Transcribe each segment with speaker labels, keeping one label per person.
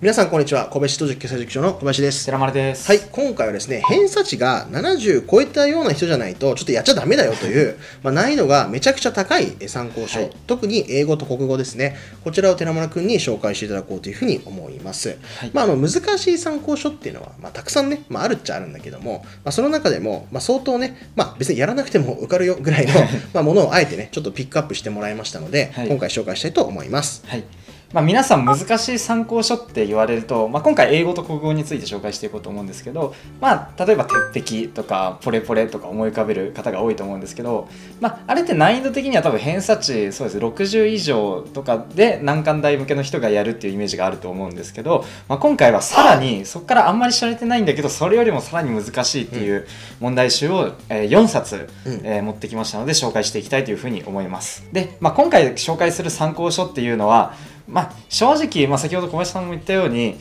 Speaker 1: 皆さんこんにちは。小林と実況者塾長の小林です。
Speaker 2: 寺丸です。
Speaker 1: はい。今回はですね偏差値が70超えたような人じゃないとちょっとやっちゃダメだよという、まあ、難易度がめちゃくちゃ高い参考書、
Speaker 2: はい。
Speaker 1: 特に英語と国語ですね。こちらを寺村君に紹介していただこうというふうに思います、
Speaker 2: はい。
Speaker 1: まあ、あの難しい参考書っていうのは、まあ、たくさんね、まあ、あるっちゃあるんだけども、まあ、その中でも、まあ、相当ね、まあ、別にやらなくても受かるよぐらいの まあものをあえてねちょっとピックアップしてもらいましたので、
Speaker 2: はい。
Speaker 1: 今回紹介したいと思います。
Speaker 2: はい。まあ、皆さん難しい参考書って言われると、まあ、今回英語と国語について紹介していこうと思うんですけど、まあ、例えば鉄壁とかポレポレとか思い浮かべる方が多いと思うんですけど、まあ、あれって難易度的には多分偏差値そうです60以上とかで難関大向けの人がやるっていうイメージがあると思うんですけど、まあ、今回はさらにそこからあんまり知られてないんだけどそれよりもさらに難しいっていう問題集を、えー4冊、持ってきましたので紹介していきたいというふうに思います。で、まあ、今回紹介する参考書っていうのはまあ、正直、まあ、先ほど小林さんも言ったように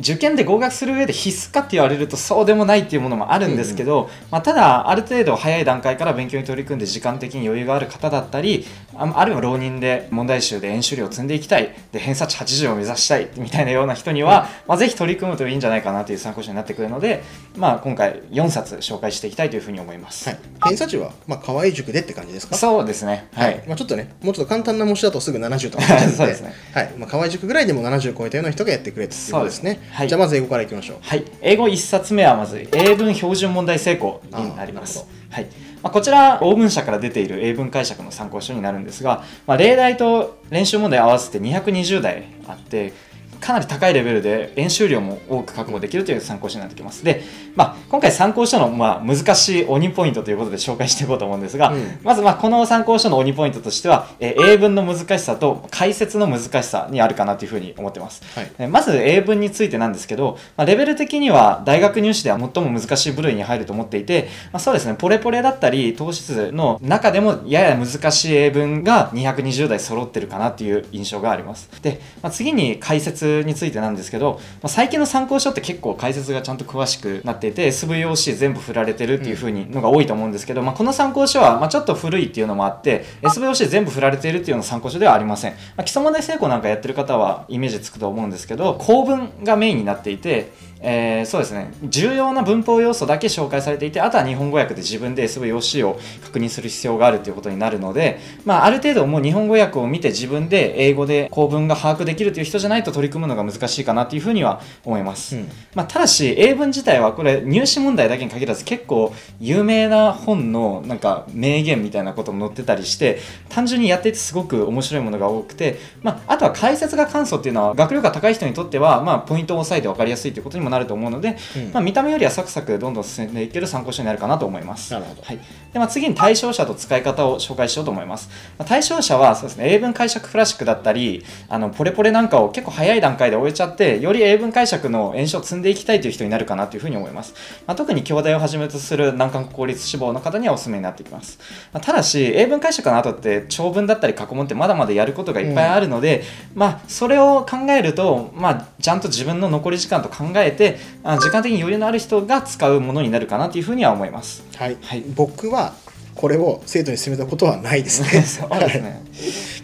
Speaker 2: 受験で合格する上で必須かって言われるとそうでもないっていうものもあるんですけど、まあ、ただある程度早い段階から勉強に取り組んで時間的に余裕がある方だったりああるいは浪人で問題集で演習量を積んでいきたい。で偏差値80を目指したい。みたいなような人には、まあ、ぜひ取り組むといいんじゃないかなという参考書になってくるので、まあ、今回4冊紹介していきたいというふうに思います。
Speaker 1: はい、偏差値は、まあ、河合塾でって感じですか？
Speaker 2: そうですね。はい、
Speaker 1: まあ、ちょっとね、もうちょっと簡単な模試だとすぐ70とか
Speaker 2: そうですね。
Speaker 1: はい。まあ、河合塾ぐらいでも70超えたような人がやってくれということです
Speaker 2: ですはい。
Speaker 1: じゃあまず英語からいきましょう。
Speaker 2: はい、英語1冊目はまず英文標準問題成功になります。
Speaker 1: あ。
Speaker 2: はい。まあ、こちら、欧文社から出ている英文解釈の参考書になるんですが、まあ、例題と練習問題合わせて220題あって、かなり高いレベルで演習量も多く確保できるという参考書になってきます。で、まあ、今回参考書のまあ難しい鬼ポイントということで紹介していこうと思うんですが、
Speaker 1: うん
Speaker 2: まずまあこの参考書の鬼ポイントとしては、えー英文の難しさと解説の難しさにあるかなというふうに思ってます。
Speaker 1: はい
Speaker 2: えまず英文についてなんですけど、まあ、レベル的には大学入試では最も難しい部類に入ると思っていて、まあ、そうですねポレポレだったり糖質の中でもやや難しい英文が220台揃ってるかなっていう印象がありますで、まあ、次に解説についてなんですけど、まあ、最近の参考書って結構解説がちゃんと詳しくなっていて SVOC 全部振られてるっていう風にのが多いと思うんですけど、まあ、この参考書はまちょっと古いっていうのもあって SVOC 全部振られてるっていうような参考書ではありません、まあ、基礎問題成功なんかやってる方はイメージつくと思うんですけど構文がメインになっていてえーそうですね。重要な文法要素だけ紹介されていてあとは日本語訳で自分で SVOC を確認する必要があるということになるので、まあ、ある程度もう日本語訳を見て自分で英語で構文が把握できるという人じゃないと取り組むのが難しいかなというふうには思います、
Speaker 1: うん。
Speaker 2: まあ、ただし英文自体はこれ入試問題だけに限らず結構有名な本のなんか名言みたいなことも載ってたりして単純にやっていてすごく面白いものが多くて、まあ、あとは解説が簡素っていうのは学力が高い人にとっては、まあ、ポイントを押さえて分かりやすいということにもなると思うので、
Speaker 1: うん
Speaker 2: まあ、見た目よりはサクサクどんどん進んでいける参考書になるかなと思います。
Speaker 1: なるほど
Speaker 2: はいでまあ、次に対象者と使い方を紹介しようと思います。まあ対象者はそうです、ね、英文解釈クラシックだったりあのポレポレなんかを結構早い段階で終えちゃってより英文解釈の演習を積んでいきたいという人になるかなというふうに思います。まあ、特に兄弟をはじめとする難関公立志望の方にはおすすめになってきます。まあ、ただし英文解釈の後って長文だったり過去問ってまだまだやることがいっぱいあるので、まあ、それを考えると、まあ、ちゃんと自分の残り時間と考えてあ時間的に余裕のある人が使うものになるかなというふうには思います。
Speaker 1: はい
Speaker 2: はい
Speaker 1: 僕はこれを生徒に勧めたことはないですね。
Speaker 2: そうですね。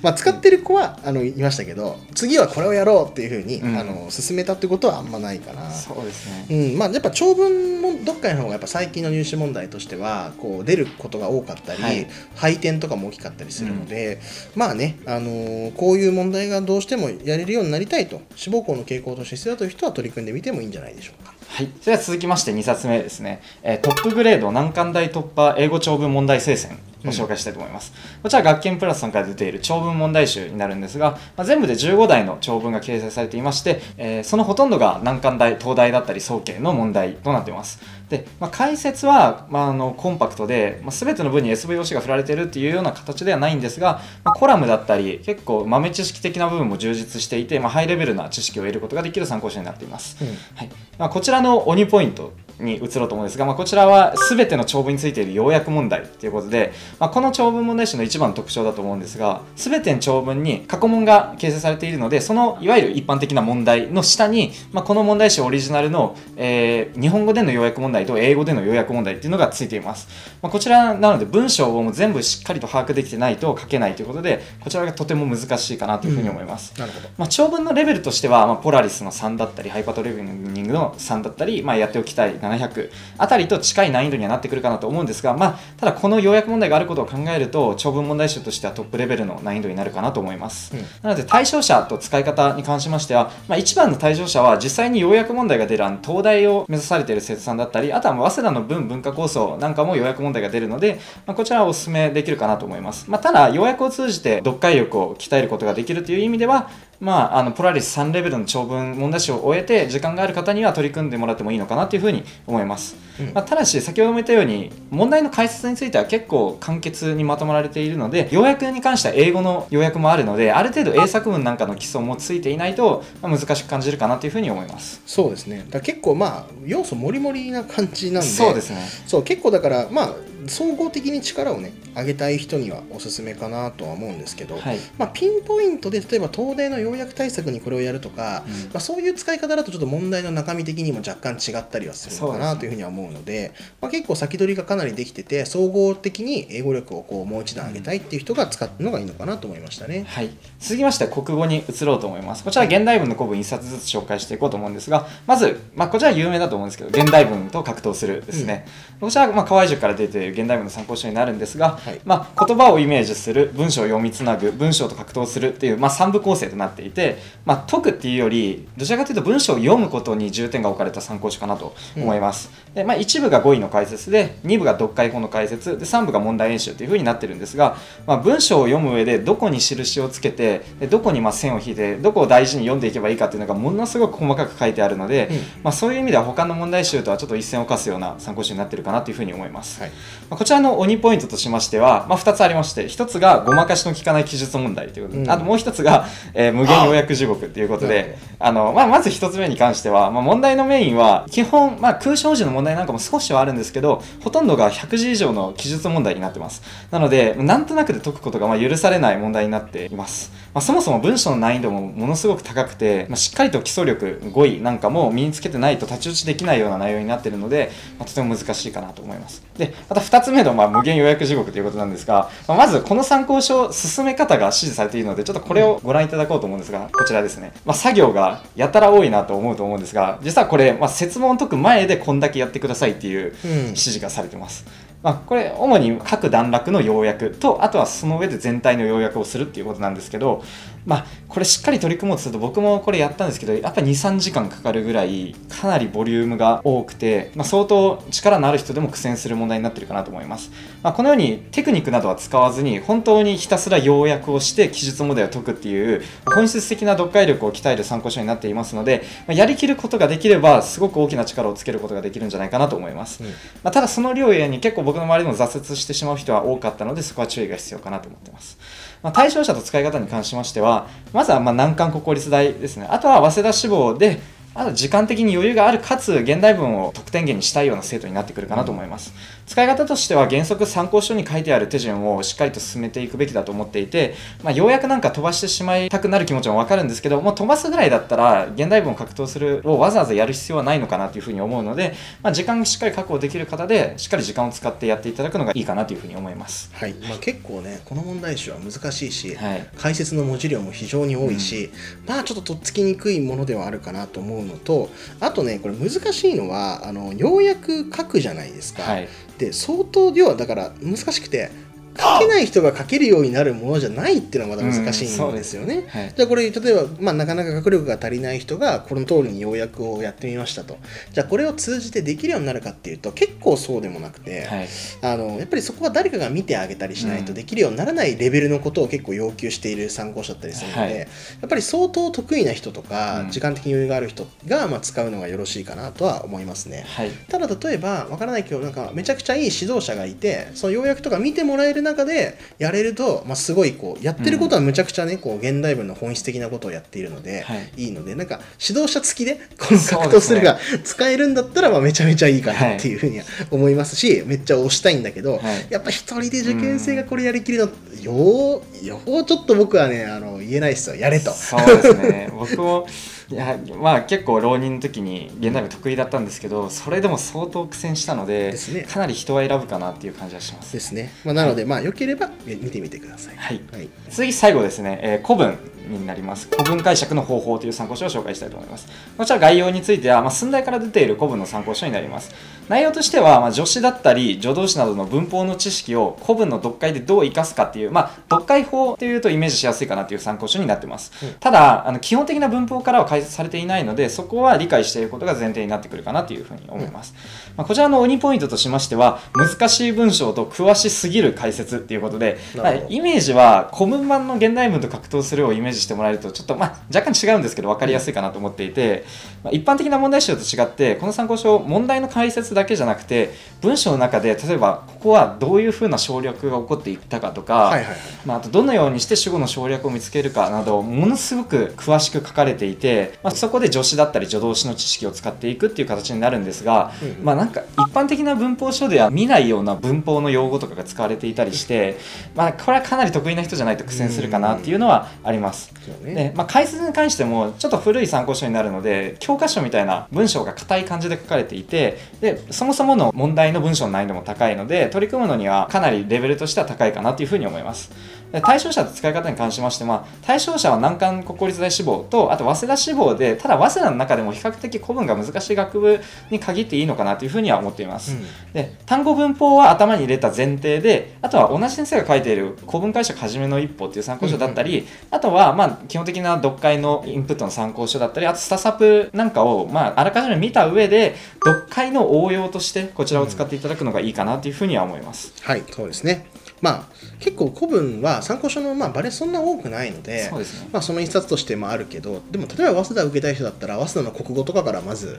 Speaker 1: まあ、使ってる子はあの言いましたけど次はこれをやろうっていうふうに、
Speaker 2: うん。
Speaker 1: あの勧めたってことはあんまないかな。
Speaker 2: そうですね。
Speaker 1: うん。まあ、やっぱ長文もどっかの方がやっぱ最近の入試問題としてはこう出ることが多かったり、
Speaker 2: はい。
Speaker 1: 配点とかも大きかったりするので、まあね、あのーこういう問題がどうしてもやれるようになりたいと志望校の傾向として必要だという人は取り組んでみてもいいんじゃないでしょうか。
Speaker 2: はい、それでは続きまして2冊目ですね、えートップグレード難関大突破英語長文問題聖戦を紹介したいと思います、こちら学研プラスさんから出ている長文問題集になるんですが、まあ、全部で15題の長文が掲載されていまして、えーそのほとんどが難関大東大だったり総計の問題となっています。で、まあ、解説は、まあ、あのコンパクトで、まあ、全ての文に SVOC が振られているっていうような形ではないんですが、まあ、コラムだったり結構豆知識的な部分も充実していて、まあ、ハイレベルな知識を得ることができる参考書になっています、はい。まあ、こちらの鬼ポイントに移ろうと思うんですが、まあ、こちらは全ての長文についている要約問題ということで、まあ、この長文問題集の一番の特徴だと思うんですが全ての長文に過去問が掲載されているのでそのいわゆる一般的な問題の下に、まあ、この問題集オリジナルの、えー日本語での要約問題と英語での要約問題っていうのがついています、まあ、こちらなので文章をもう全部しっかりと把握できてないと書けないということでこちらがとても難しいかなというふうに思います、
Speaker 1: なるほど。
Speaker 2: まあ、長文のレベルとしては、まあ、ポラリスの3だったりハイパートレーニングの3だったり、まあ、やっておきたい700あたりと近い難易度にはなってくるかなと思うんですが、まあ、ただこの要約問題があることを考えると長文問題集としてはトップレベルの難易度になるかなと思います、
Speaker 1: うん。
Speaker 2: なので対象者と使い方に関しましては、まあ、一番の対象者は実際に要約問題が出るあの東大を目指されている生徒さんだったりあとはまあ早稲田の文文化構想なんかも要約問題が出るので、まあ、こちらはお勧めできるかなと思います、まあ、ただ要約を通じて読解力を鍛えることができるという意味ではまあ、あのポラリス3レベルの長文問題集を終えて時間がある方には取り組んでもらってもいいのかなというふうに思います、
Speaker 1: うん。
Speaker 2: まあ、ただし先ほども言ったように問題の解説については結構簡潔にまとめられているので要約に関しては英語の要約もあるのである程度英作文なんかの基礎もついていないと、まあ、難しく感じるかなというふうに思います。
Speaker 1: そうですね。だ結構まあ要素もりもりな感じなんで。
Speaker 2: そうですね。
Speaker 1: そう結構だからまあ総合的に力をね上げたい人にはおすすめかなとは思うんですけど、
Speaker 2: はい。
Speaker 1: まあ、ピンポイントで例えば東大の要約対策にこれをやるとか、
Speaker 2: うん。
Speaker 1: まあ、そういう使い方だとちょっと問題の中身的にも若干違ったりはするのかなというふうには思うのでまあ、結構先取りがかなりできてて総合的に英語力をこうもう一段上げたいっていう人が使うのがいいのかなと思いましたね。
Speaker 2: はい、続きまして国語に移ろうと思います。こちら現代文の古文1冊ずつ紹介していこうと思うんですがまず、まあ、こちら有名だと思うんですけど現代文と格闘するですね、こちらはまあ河合塾から出ている現代文の参考書になるんですが、
Speaker 1: はい。
Speaker 2: まあ、言葉をイメージする文章を読みつなぐ文章と格闘するっていう、まあ、3部構成となっていて、まあ、解くっていうよりどちらかというと文章を読むことに重点が置かれた参考書かなと思います、でまあ、1部が語彙の解説で2部が読解法の解説で3部が問題演習というふうになってるんですが、まあ、文章を読む上でどこに印をつけてでどこにまあ線を引いてどこを大事に読んでいけばいいかっていうのがものすごく細かく書いてあるので、
Speaker 1: うん。
Speaker 2: まあ、そういう意味では他の問題集とはちょっと一線を画すような参考書になってるかなというふうに思います、
Speaker 1: はい
Speaker 2: まあこちらの鬼ポイントとしましては、まあ、2つありまして1つがごまかしの効かない記述問題ということで、
Speaker 1: うん。
Speaker 2: あともう1つが、えー無限要約地獄ということであの、まあ、まず1つ目に関しては、まあ、問題のメインは基本、まあ、空想時の問題なんかも少しはあるんですけどほとんどが100字以上の記述問題になってます。なのでなんとなくで解くことがまあ許されない問題になっています、まあ、そもそも文章の難易度もものすごく高くて、まあ、しっかりと基礎力語彙なんかも身につけてないと太刀打ちできないような内容になっているので、まあ、とても難しいかなと思います。でまた2つ目のまあ無限要約地獄ということなんですが、まあまずこの参考書進め方が指示されているのでちょっとこれをご覧いただこうと思うんですがこちらですね、まあ、作業がやたら多いなと思うと思うんですが実はこれ、まあ、説問を解く前でこんだけやってくださいっていう
Speaker 1: うん
Speaker 2: 指示がされてます。まあ、これ主に各段落の要約とあとはその上で全体の要約をするっていうことなんですけど、まあ、これしっかり取り組もうとすると僕もこれやったんですけどやっぱ23時間かかるぐらいかなりボリュームが多くて、まあ、相当力のある人でも苦戦する問題になってるかなと思います、まあ、このようにテクニックなどは使わずに本当にひたすら要約をして記述問題を解くっていう本質的な読解力を鍛える参考書になっていますので、まあ、やりきることができればすごく大きな力をつけることができるんじゃないかなと思います、
Speaker 1: うん。
Speaker 2: まあ、ただその量やに結構僕の周りでも挫折してしまう人は多かったのでそこは注意が必要かなと思ってます、まあ、対象者と使い方に関しましてはまずはま難関国公立大ですね。あとは早稲田志望であと時間的に余裕があるかつ現代文を得点源にしたいような生徒になってくるかなと思います、使い方としては原則参考書に書いてある手順をしっかりと進めていくべきだと思っていて、まあ、ようやくなんか飛ばしてしまいたくなる気持ちもわかるんですけどもう飛ばすぐらいだったら現代文を格闘するをわざわざやる必要はないのかなというふうに思うので、まあ、時間がしっかり確保できる方でしっかり時間を使ってやっていただくのがいいかなというふうに思います。
Speaker 1: はい。まあ、結構ねこの問題集は難しいし、
Speaker 2: はい。
Speaker 1: 解説の文字量も非常に多いし、まあちょっととっつきにくいものではあるかなと思うのとあとねこれ難しいのはあのようやく書くじゃないですか、
Speaker 2: はい。
Speaker 1: で相当要はだから難しくて書けない人が書けるようになるものじゃないっていうのがまた難しいんですよね。
Speaker 2: はい。
Speaker 1: じゃあこれ例えば、まあ、なかなか学力が足りない人がこの通りに要約をやってみましたと。じゃあこれを通じてできるようになるかっていうと結構そうでもなくて、
Speaker 2: はい。
Speaker 1: あのやっぱりそこは誰かが見てあげたりしないと
Speaker 2: うん。
Speaker 1: できるようにならないレベルのことを結構要求している参考書だったりするので、
Speaker 2: はい。
Speaker 1: やっぱり相当得意な人とか、
Speaker 2: うん。
Speaker 1: 時間的に余裕がある人が、まあ、使うのがよろしいかなとは思いますね。
Speaker 2: はい。
Speaker 1: ただ例えばわからないけどなんかめちゃくちゃいい指導者がいてその要約とか見てもらえる中でやれると、まあ、すごいこうやってることはむちゃくちゃね、こう現代文の本質的なことをやっているので、
Speaker 2: はい。
Speaker 1: い、いのでなんか指導者付きでこの格闘するが使えるんだったら、まあ、めちゃめちゃいいかなっていうふうには思いますし、めっちゃ推したいんだけど、
Speaker 2: はい。
Speaker 1: やっぱ一人で受験生がこれやりきるのようようちょっと僕はねあの言えないですよ。やれと。
Speaker 2: そうですね。僕もいやまあ結構浪人の時に現代文得意だったんですけどそれでも相当苦戦したので
Speaker 1: ね。
Speaker 2: かなり人は選ぶかなっていう感じはします。
Speaker 1: ですね、まあ、なので、まあよければえ見てみてください。
Speaker 2: はい。
Speaker 1: はい。
Speaker 2: 次最後ですね、えー古文になります。古文解釈の方法という参考書を紹介したいと思います。こちら概要については、まあ、寸大から出ている古文の参考書になります。内容としては、まあ、助詞だったり助動詞などの文法の知識を古文の読解でどう生かすかっていう、まあ、読解法というとイメージしやすいかなという参考書になってます、
Speaker 1: うん。
Speaker 2: ただあの基本的な文法からは解説されていないのでそこは理解していることが前提になってくるかなというふうに思います、まあ、こちらの鬼ポイントとしましては難しい文章と詳しすぎる解説っていうことで、まあイメージは古文版の現代文と格闘するをイメージしてもらえるとちょっとまあ若干違うんですけど分かりやすいかなと思っていて、まあ、一般的な問題集と違ってこの参考書問題の解説だけじゃなくて文章の中で例えばここはどういうふうな省略が起こっていったかとか、
Speaker 1: はいはいはい。
Speaker 2: まあ、あとどのようにして主語の省略を見つけるかなどものすごく詳しく書かれていて、まあ、そこで助詞だったり助動詞の知識を使っていくっていう形になるんですが、
Speaker 1: うんうん。
Speaker 2: まあなんか一般的な文法書では見ないような文法の用語とかが使われていたりして、まあ、これはかなり得意な人じゃないと苦戦するかなっていうのはあります。でまあ、解説に関してもちょっと古い参考書になるので教科書みたいな文章が硬い感じで書かれていてでそもそもの問題の文章の難易度も高いので取り組むのにはかなりレベルとしては高いかなというふうに思います。で対象者の使い方に関しましては対象者は難関国公立大志望とあと早稲田志望でただ早稲田の中でも比較的古文が難しい学部に限っていいのかなというふうには思っています、で単語文法は頭に入れた前提であとは同じ先生が書いている古文解釈はじめの一歩っていう参考書だったり、あとはまあ基本的な読解のインプットの参考書だったりあとスタサプなんかをまああらかじめ見た上で読解の応用としてこちらを使っていただくのがいいかなというふうには思います、
Speaker 1: はい、そうですね。まあ、結構古文は参考書のまあバレそんな多くないので、
Speaker 2: そね。
Speaker 1: まあ、その一冊としてもあるけど、でも例えば早稲田受けたい人だったら、早稲田の国語とかからまず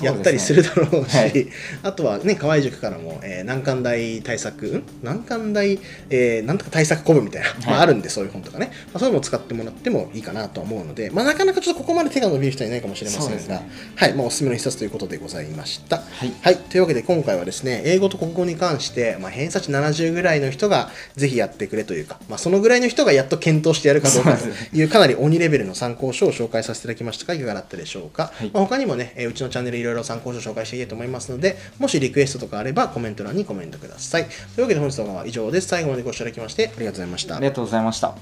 Speaker 1: やったりするだろうし、
Speaker 2: はい。
Speaker 1: あとはね、河合塾からも、えー難関大対策、ん？難関大、えーなんとか対策古文みたいな、まあ、あるんで、そういう本とかね、まあ、そういうのを使ってもらってもいいかなと思うので、まあ、なかなかちょっとここまで手が伸びる人はいないかもしれませんが、
Speaker 2: ね。
Speaker 1: はい、まあ、おすすめの一冊ということでございました。
Speaker 2: はい。
Speaker 1: はい、というわけで今回はですね英語と国語に関して、まあ、偏差値70ぐらいの人がぜひやってくれというか、まあ、そのぐらいの人がやっと検討してやるかどうかというかなり鬼レベルの参考書を紹介させていただきました。がいかがだったでしょうか、
Speaker 2: はい。
Speaker 1: まあ、他にもねえーうちのチャンネルいろいろ参考書を紹介していきたいと思いますのでもしリクエストとかあればコメント欄にコメントください。というわけで本日の動画は以上です。最後までご視聴いただきましてありがとうございました。
Speaker 2: ありがとうございました。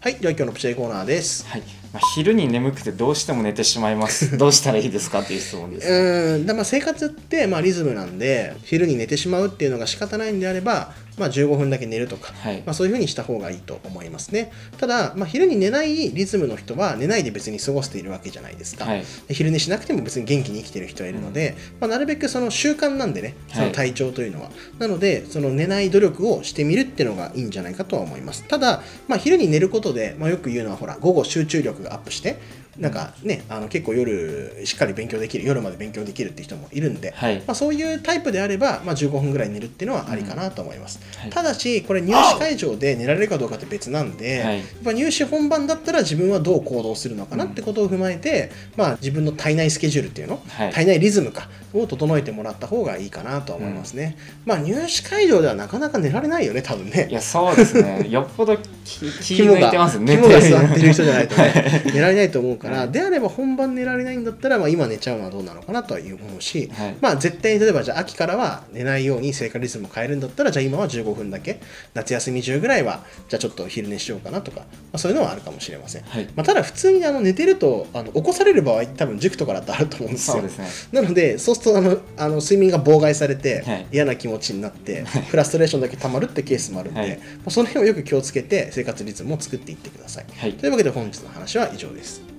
Speaker 1: はい。では今日のプチェイコーナーです。
Speaker 2: はい。まあ、昼に眠くてどうしても寝てしまいます。どうしたらいいですかっていう質問です、
Speaker 1: うん。だまあ生活ってまあリズムなんで昼に寝てしまうっていうのが仕方ないんであれば、まあ、15分だけ寝るとか、
Speaker 2: はい。
Speaker 1: まあ、そういうふうにした方がいいと思いますね。ただ、まあ、昼に寝ないリズムの人は寝ないで別に過ごしているわけじゃないですか、
Speaker 2: はい。
Speaker 1: で昼寝しなくても別に元気に生きてる人はいるので、まあ、なるべくその習慣なんでねその体調というのは、なのでその寝ない努力をしてみるっていうのがいいんじゃないかとは思います。ただ、まあ、昼に寝ることで、まあ、よく言うのはほら午後集中力がアップしてなんかねあの結構夜しっかり勉強できる夜まで勉強できるって人もいるんで、
Speaker 2: はい。
Speaker 1: まあ、そういうタイプであれば、まあ、15分ぐらい寝るっていうのはありかなと思います、
Speaker 2: はい。
Speaker 1: ただしこれ入試会場で寝られるかどうかって別なんで、
Speaker 2: はい。
Speaker 1: やっぱ入試本番だったら自分はどう行動するのかなってことを踏まえて、まあ、自分の体内スケジュールっていうの、
Speaker 2: はい。
Speaker 1: 体内リズムかを整えてもらった方がいいかなとは思いますね、まあ入試会場ではなかなか寝られないよね多分ね。
Speaker 2: いやそうですね。よっぽど気 気抜いてますね。
Speaker 1: 肝が座ってる人じゃないとね
Speaker 2: はい。
Speaker 1: 寝られないと思うから、
Speaker 2: はい
Speaker 1: であれば本番寝られないんだったら、まあ、今寝ちゃうのはどうなのかなとは思うし、
Speaker 2: はい。
Speaker 1: まあ絶対に例えばじゃあ秋からは寝ないように生活リズムを変えるんだったらじゃあ今は15分だけ夏休み中ぐらいはじゃあちょっと昼寝しようかなとか、まあ、そういうのはあるかもしれません、
Speaker 2: はい。
Speaker 1: まあ、ただ普通にあの寝てるとあの起こされる場合多分塾とかだとあると思うんですよ。
Speaker 2: ね。
Speaker 1: なのでそうするとあのあの睡眠が妨害されて、
Speaker 2: はい。
Speaker 1: 嫌な気持ちになってフラストレーションだけ溜まるってケースもあるんで、
Speaker 2: はい。
Speaker 1: まあ、その辺をよく気をつけて生活リズムを作っていってくださ
Speaker 2: い。
Speaker 1: というわけで本日の話は以上です